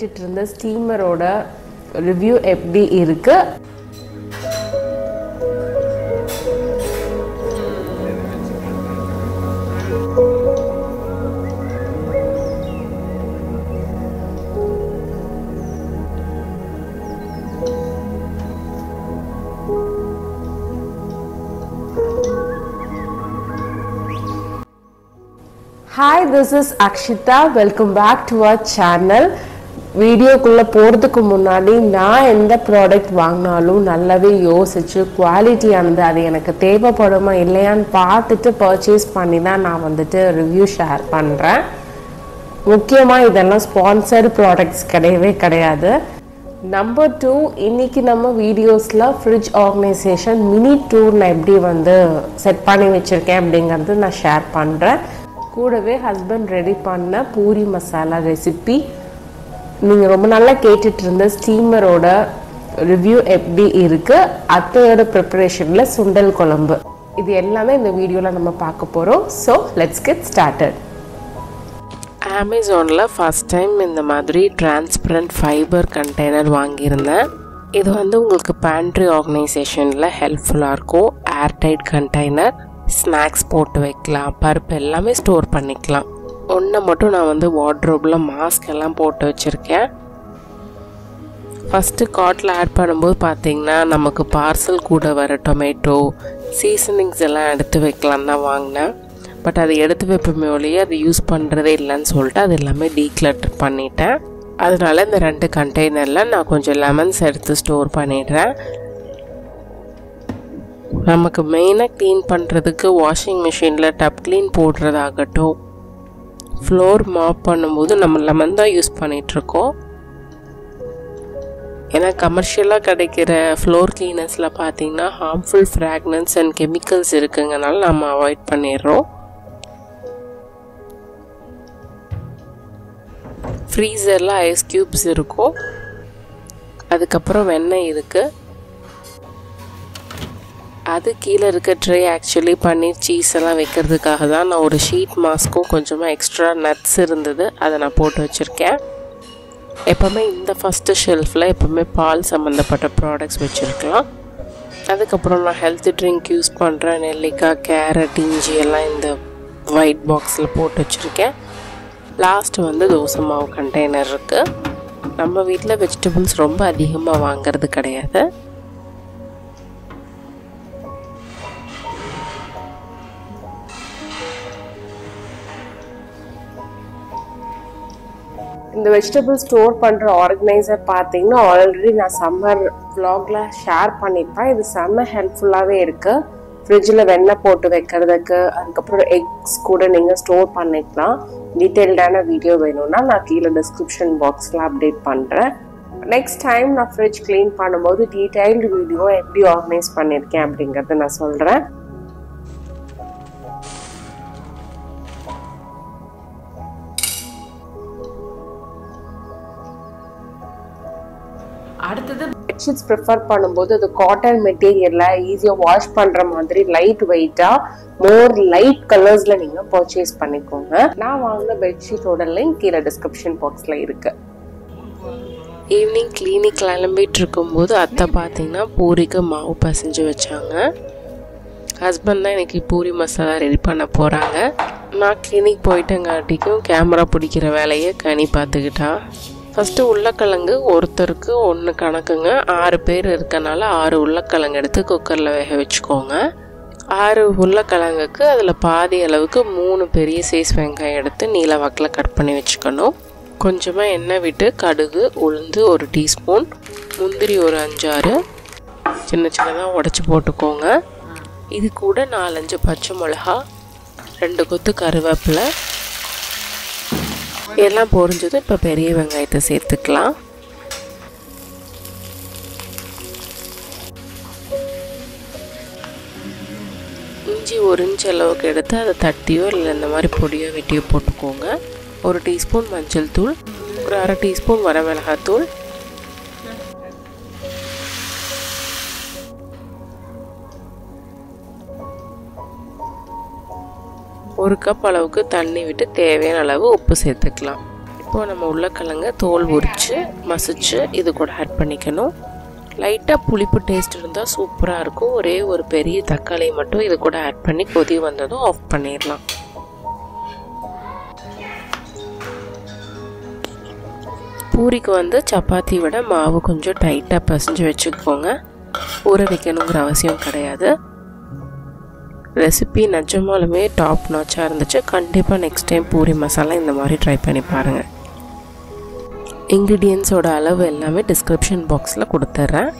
கேட்டுட்டு இருந்த ஸ்டீமரோட ரிவ்யூ எப்படி இருக்கு hi this is Akshita welcome back to our channel வீடியோக்குள்ளே போகிறதுக்கு முன்னாடி நான் எந்த ப்ராடக்ட் வாங்கினாலும் நல்லாவே யோசிச்சு குவாலிட்டியானது அது எனக்கு தேவைப்படுமா இல்லையான்னு பார்த்துட்டு பர்ச்சேஸ் பண்ணி தான் நான் வந்துட்டு ரிவ்யூ ஷேர் பண்ணுறேன் முக்கியமாக இதெல்லாம் ஸ்பான்சர்டு ப்ராடக்ட்ஸ் கிடையவே கிடையாது. நம்பர் டூ இன்னைக்கு நம்ம வீடியோஸில் ஃப்ரிட்ஜ் ஆர்கனைசேஷன் மினி டூர் நான் எப்படி வந்து செட் பண்ணி வச்சுருக்கேன் அப்படிங்கிறது நான் ஷேர் பண்ணுறேன் கூடவே ஹஸ்பண்ட் ரெடி பண்ண பூரி மசாலா ரெசிபி நீங்கள் ரொம்ப நல்லா கேட்டுட்டு இருந்த ஸ்டீமரோட ரிவ்யூ எப்படி இருக்குது அத்தையோட ப்ரிப்பரேஷனில் சுண்டல் குழம்பு. இது எல்லாமே இந்த வீடியோவில் நம்ம பார்க்க போகிறோம் ஸோ லெட்ஸ் கெட் ஸ்டார்டட் அமேசானில் ஃபஸ்ட் டைம் இந்த மாதிரி டிரான்ஸ்பரண்ட் ஃபைபர் கண்டெய்னர் வாங்கியிருந்தேன். இது வந்து உங்களுக்கு பேண்ட்ரி ஆர்கனைசேஷனில் ஹெல்ப்ஃபுல்லாக இருக்கும். ஏர்டைட் கண்டெய்னர் ஸ்நாக்ஸ் போட்டு வைக்கலாம். பருப்பு எல்லாமே ஸ்டோர் பண்ணிக்கலாம். ஒன்றை மட்டும் நான் வந்து வார்ட்ரோப்பில் மாஸ்க் எல்லாம் போட்டு வச்சுருக்கேன். ஃபஸ்ட்டு காட்டில் ஆட் பண்ணும்போது பார்த்திங்கன்னா நமக்கு பார்சல் கூட வர டொமேட்டோ சீசனிங்ஸ் எல்லாம் எடுத்து வைக்கலாம் தான் வாங்கினேன். பட் அது எடுத்து வைப்போமே ஒழிய அது யூஸ் பண்ணுறதே இல்லைன்னு சொல்லிட்டு அது எல்லாமே டீக்ளட்டர் பண்ணிட்டேன். அதனால இந்த ரெண்டு கண்டெய்னரில் நான் கொஞ்சம் லெமன்ஸ் எடுத்து ஸ்டோர் பண்ணிடுறேன். நமக்கு மெயினாக க்ளீன் பண்ணுறதுக்கு வாஷிங் மிஷினில் டப் க்ளீன் போடுறதாகட்டும் ஃப்ளோர் மாப் பண்ணும்போது நம்ம லெமன் தான் யூஸ் பண்ணிகிட்ருக்கோம் ஏன்னா கமர்ஷியலாக கிடைக்கிற ஃப்ளோர் கிளீனர்ஸில் பார்த்தீங்கன்னா ஹார்ம்ஃபுல் ஃப்ராக்னன்ஸ் அண்ட் கெமிக்கல்ஸ் இருக்குங்கனால நம்ம அவாய்ட் பண்ணிடுறோம். ஃப்ரீசரில் ஐஸ் க்யூப்ஸ் இருக்கும். அதுக்கப்புறம் வெண்ணெய் இருக்குது அது கீழே இருக்க ட்ரே ஆக்சுவலி பன்னீர் சீஸ் எல்லாம் வைக்கிறதுக்காக தான் நான் ஒரு ஷீட் மாஸ்க்கும் கொஞ்சமாக எக்ஸ்ட்ரா நட்ஸ் இருந்தது. அதை நான் போட்டு வச்சுருக்கேன். எப்போவுமே இந்த ஃபஸ்ட்டு ஷெல்ஃபில் எப்போவுமே பால் சம்மந்தப்பட்ட ப்ராடக்ட்ஸ் வச்சுருக்கலாம். அதுக்கப்புறம் நான் ஹெல்த் ட்ரிங்க் யூஸ் பண்ணுறேன் நெல்லிக்காய் கேரட் இஞ்சி எல்லாம் இந்த ஒயிட் பாக்ஸில் போட்டு வச்சுருக்கேன். லாஸ்ட்டு வந்து தோசை மாவு கண்டெய்னர் இருக்குது நம்ம வீட்டில் வெஜிடபிள்ஸ் ரொம்ப அதிகமாக வாங்கிறது கிடையாது. இந்த வெஜிடபிள் ஸ்டோர் பண்ணுற ஆர்கனைசர் பார்த்தீங்கன்னா ஆல்ரெடி நான் சம்மர் வ்ளாகில் ஷேர் பண்ணியிருப்பேன். இது செம்ம ஹெல்ப்ஃபுல்லாகவே இருக்குது ஃப்ரிட்ஜில் வெண்ணெய் போட்டு வைக்கிறதுக்கு அதுக்கப்புறம் எக்ஸ் கூட நீங்கள் ஸ்டோர் பண்ணிக்கலாம். டீட்டெயில்டான வீடியோ வேணும்னா நான் கீழே டிஸ்கிரிப்ஷன் பாக்ஸில் அப்டேட் பண்ணுறேன் நெக்ஸ்ட் டைம் நான் ஃப்ரிட்ஜ் க்ளீன் பண்ணும்போது டீட்டெயில்டு வீடியோ எப்படி ஆர்கனைஸ் பண்ணியிருக்கேன் அப்படிங்கிறத நான் சொல்கிறேன் அடுத்தது பெட்ஷீட்ஸ் ப்ரிஃபர் பண்ணும்போது அது காட்டன் மெட்டீரியல்ல ஈஸியாக வாஷ் பண்ற மாதிரி லைட் வெயிட்டா மோர் லைட் கலர்ஸ்ல நீங்க பர்ச்சேஸ் பண்ணிக்கோங்க. நான் வாங்கின பெட்ஷீட்டோட லிங்க் கீழே டிஸ்கிரிப்ஷன் பாக்ஸ்ல இருக்கு. ஈவினிங் கிளினிக் கிளம்பிட்டு இருக்கும்போது அத்தை பார்த்தீங்கன்னா பூரிக்கு மாவு பசைஞ்சு வச்சாங்க. ஹஸ்பண்ட் தான் எனக்கு பூரி மசாலா ரெடி பண்ண போகிறாங்க நான் கிளினிக் போயிட்டங்காட்டிக்கும் கேமரா பிடிக்கிற வேலையை கனி பார்த்துக்கிட்டா. ஃபஸ்ட்டு உருளைக்கிழங்கு ஒருத்தருக்கு ஒன்று கணக்குங்க. ஆறு பேர் இருக்கனால ஆறு உருளைக்கிழங்கு எடுத்து குக்கரில் வேக வச்சுக்கோங்க. ஆறு உருளைக்கிழங்குக்கு அதில் பாதி அளவுக்கு மூணு பெரிய சைஸ் வெங்காயம் எடுத்து நீல வாக்கில் கட் பண்ணி வச்சுக்கணும். கொஞ்சமாக எண்ணெய் விட்டு கடுகு உளுந்து ஒரு டீஸ்பூன் முந்திரி ஒரு அஞ்சாறு. சின்ன சின்னதாக உடச்சி போட்டுக்கோங்க. இது கூட நாலஞ்சு பச்சை மிளகா ரெண்டு கொத்து கருவேப்பிலை எல்லாம் பொரிஞ்சது இப்போ பெரிய வெங்காயத்தை சேர்த்துக்கலாம். இஞ்சி ஒரு இன்ச் அளவுக்கு எடுத்து அதை தட்டியோ இல்லை இந்த மாதிரி பொடியோ வெட்டியோ போட்டுக்கோங்க. ஒரு டீஸ்பூன் மஞ்சள் தூள் ஒரு அரை டீஸ்பூன் வரமிளகாத்தூள் ஒரு கப் அளவுக்கு தண்ணி விட்டு தேவையான அளவு உப்பு சேர்த்துக்கலாம். இப்போது நம்ம உருளைக்கிழங்க தோல் உரித்து மசிச்சு இது கூட ஆட் பண்ணிக்கணும். லைட்டாக புளிப்பு டேஸ்ட் இருந்தால் சூப்பராக இருக்கும். ஒரே ஒரு பெரிய தக்காளி மட்டும் இது கூட ஆட் பண்ணி கொதி வந்ததும் ஆஃப் பண்ணிடலாம் பூரிக்கு வந்து சப்பாத்தி விட மாவு கொஞ்சம் டைட்டாக பசைஞ்சு வச்சுக்கோங்க. ஊற வைக்கணுங்கிற அவசியம் கிடையாது. ரெசிபி நிஜமாலுமே டாப் நாச்சாக இருந்துச்சு. கண்டிப்பாக நெக்ஸ்ட் டைம் பூரி மசாலா இந்த மாதிரி ட்ரை பண்ணி பாருங்கள் இன்க்ரீடியன்ஸோட அளவு எல்லாமே டிஸ்கிரிப்ஷன் பாக்ஸில் கொடுத்துட்றேன்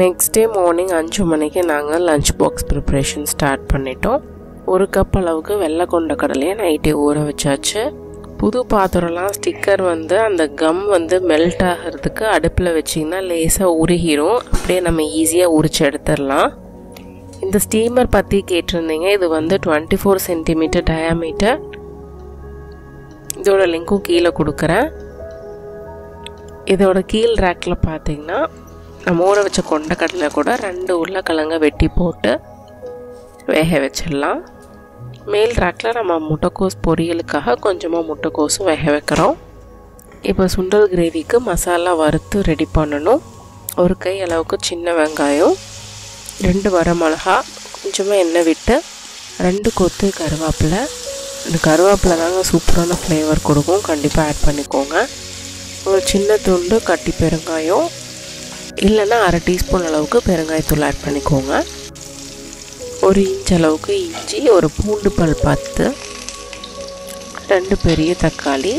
நெக்ஸ்ட் டே மார்னிங் அஞ்சு மணிக்கு நாங்கள் லஞ்ச் பாக்ஸ் ப்ரிப்ரேஷன் ஸ்டார்ட் பண்ணிட்டோம். ஒரு கப் அளவுக்கு வெள்ளை கொண்ட கடலையை நைட்டே ஊற வச்சாச்சு. புது பாத்திரம்லாம் ஸ்டிக்கர் வந்து அந்த கம் வந்து மெல்ட் ஆகிறதுக்கு அடுப்பில் வச்சிங்கன்னா லேசாக உருகிரும். அப்படியே நம்ம ஈஸியாக உரிச்சு எடுத்துடலாம். இந்த ஸ்டீமர் பற்றி கேட்டிருந்தீங்க. இது வந்து டுவெண்ட்டி ஃபோர் சென்டிமீட்டர் டயாமீட்டர் இதோட லிங்க்கும் கீழே கொடுக்குறேன். இதோட கீழ் ரேக்கில் பார்த்தீங்கன்னா நம்ம ஊற வச்ச கொண்டக்கடலை கூட ரெண்டு உருளைக்கிழங்க வெட்டி போட்டு வேக வச்சிடலாம். மேல் ரேக்கில் நம்ம முட்டைக்கோஸ் பொரியலுக்காக கொஞ்சமாக முட்டைக்கோஸும் வேக வைக்கிறோம். இப்போ சுண்டல் கிரேவிக்கு மசாலா வறுத்து ரெடி பண்ணணும். ஒரு கை அளவுக்கு சின்ன வெங்காயம் ரெண்டு வரமிளகா கொஞ்சமாக எண்ணெய் விட்டு ரெண்டு கொத்து கருவேப்பிலை. இந்த கருவேப்பிலை தாங்க சூப்பரான ஃப்ளேவர் கொடுக்கும். கண்டிப்பாக ஆட் பண்ணிக்கோங்க. ஒரு சின்ன துண்டு கட்டி பெருங்காயம் இல்லைன்னா அரை டீஸ்பூன் அளவுக்கு பெருங்காயத்தூள் ஆட் பண்ணிக்கோங்க. ஒரு இன்ச் அளவுக்கு இஞ்சி ஒரு பூண்டு பல் பத்து ரெண்டு பெரிய தக்காளி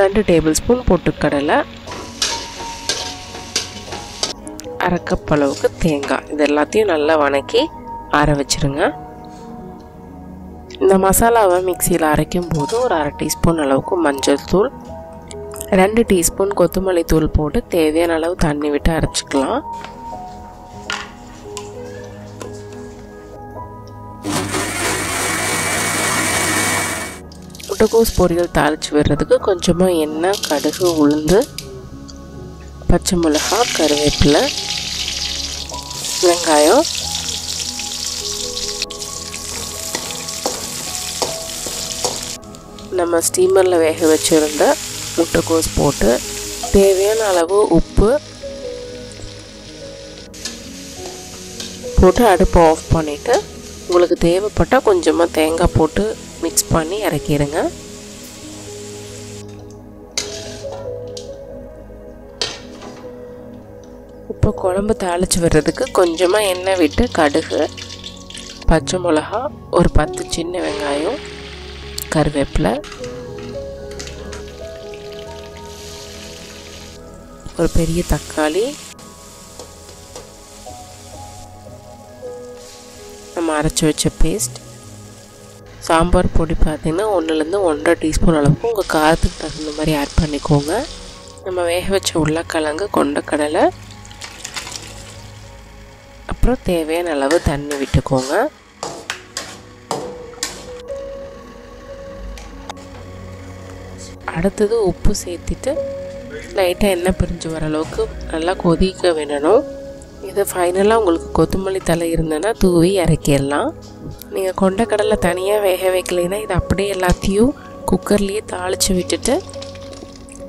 ரெண்டு டேபிள் ஸ்பூன் பொட்டுக்கடலை அரை அளவுக்கு தேங்காய். இது எல்லாத்தையும் நல்லா வணக்கி ஆற வச்சுருங்க. இந்த மசாலாவை மிக்சியில் அரைக்கும் போது ஒரு அரை டீஸ்பூன் அளவுக்கு மஞ்சள் தூள் ரெண்டு டீஸ்பூன் கொத்தமல்லி தூள் போட்டு தேவையான அளவு தண்ணி விட்டு அரைச்சிக்கலாம். முட்டைக்கோஸ் பொரியல் தாளித்து விடுறதுக்கு கொஞ்சமாக எண்ணெய் கடுகு உளுந்து பச்சை மிளகா கருவேப்பிலை வெங்காயம். நம்ம ஸ்டீமரில் வேக வச்சுருந்த முட்டைக்கோஸ் போட்டு தேவையான அளவு உப்பு போட்டு அடுப்பை ஆஃப் பண்ணிவிட்டு உங்களுக்கு தேவைப்பட்டால் கொஞ்சமாக தேங்காய் போட்டு மிக்ஸ் பண்ணி இறக்கிடுங்க. இப்போ குழம்பு தாளித்து வர்றதுக்கு கொஞ்சமாக எண்ணெய் விட்டு கடுகு பச்சை மிளகா ஒரு பத்து சின்ன வெங்காயம் கருவேப்பிலை ஒரு பெரிய தக்காளி நம்ம அரைச்சி வச்ச பேஸ்ட் சாம்பார் பொடி பார்த்திங்கன்னா ஒன்றுலேருந்து ஒன்றரை டீஸ்பூன் அளவுக்கு உங்கள் காரத்துக்கு தகுந்த மாதிரி ஆட் பண்ணிக்கோங்க. நம்ம வேக வச்ச உருளைக்கிழங்கு கொண்டக்கடலை அப்புறம் தேவையான அளவு தண்ணி விட்டுக்கோங்க. அடுத்தது உப்பு சேர்த்துட்டு லைட்டாக எண்ணெய் பிரிஞ்சு வர அளவுக்கு நல்லா கொதிக்க விடணும். இது ஃபைனலாக உங்களுக்கு கொத்தமல்லி தலை இருந்ததுன்னா தூவி இறக்கிடலாம். நீங்கள் கொண்டக்கடலை தனியாக வேக வைக்கலைன்னா இது அப்படியே எல்லாத்தையும் குக்கர்லேயே தாளித்து விட்டுட்டு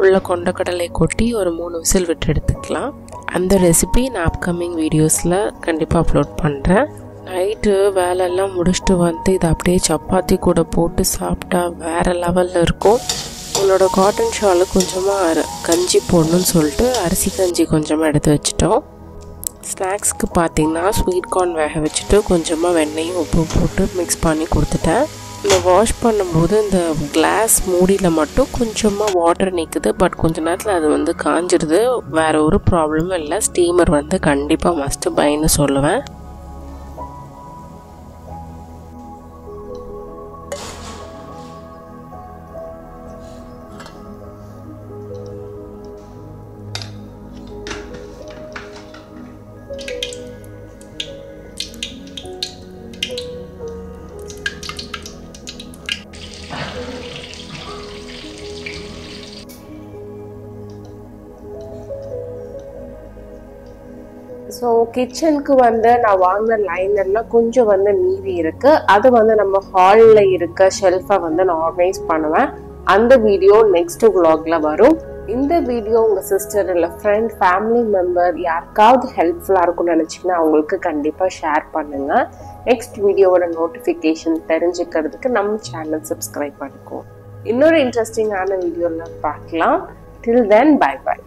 உள்ள கொண்டக்கடலை கொட்டி ஒரு மூணு விசில் விட்டு எடுத்துக்கலாம். அந்த ரெசிபி நான் அப்கமிங் வீடியோஸில் கண்டிப்பாக அப்லோட் பண்ணுறேன் நைட்டு வேலையெல்லாம் முடிச்சுட்டு வந்து இதை அப்படியே சப்பாத்தி கூட போட்டு சாப்பிட்டா வேறு லெவலில் இருக்கும். உங்களோட காட்டன் ஷாலு கொஞ்சமாக கஞ்சி போடணும்னு சொல்லிட்டு அரிசி கஞ்சி கொஞ்சமாக எடுத்து வச்சிட்டோம். ஸ்நாக்ஸ்க்கு பார்த்தீங்கன்னா ஸ்வீட் கார்ன் வேக வச்சுட்டு கொஞ்சமாக வெண்ணெயும் உப்பு போட்டு மிக்ஸ் பண்ணி கொடுத்துட்டேன். இந்த வாஷ் பண்ணும்போது இந்த கிளாஸ் மூடியில் மட்டும் கொஞ்சமாக வாட்டர் நிற்குது பட் கொஞ்ச நேரத்தில் அது வந்து காஞ்சிடுது வேறு ஒரு ப்ராப்ளமும் இல்லை. ஸ்டீமர் வந்து கண்டிப்பாக மஸ்ட்டு பைன்னு சொல்லுவேன். ஸோ கிச்சனுக்கு வந்து நான் வாங்கின லைனர்லாம் கொஞ்சம் வந்து மீதி இருக்கு. அது வந்து நம்ம ஹாலில் இருக்க ஷெல்ஃபை வந்து நான் ஆர்கனைஸ் பண்ணுவேன். அந்த வீடியோ நெக்ஸ்ட் vlogல வரும். இந்த வீடியோ உங்கள் சிஸ்டர் இல்லை ஃப்ரெண்ட் ஃபேமிலி மெம்பர் யாருக்காவது ஹெல்ப்ஃபுல்லாக இருக்கும்னு நினச்சிங்கன்னா அவங்களுக்கு கண்டிப்பாக ஷேர் பண்ணுங்கள் நெக்ஸ்ட் வீடியோவோட நோட்டிஃபிகேஷன் தெரிஞ்சுக்கிறதுக்கு நம்ம சேனல் சப்ஸ்கிரைப் பண்ணிக்குவோம் இன்னொரு இன்ட்ரெஸ்டிங்கான வீடியோவில் பார்க்கலாம். டில் தென் பை பை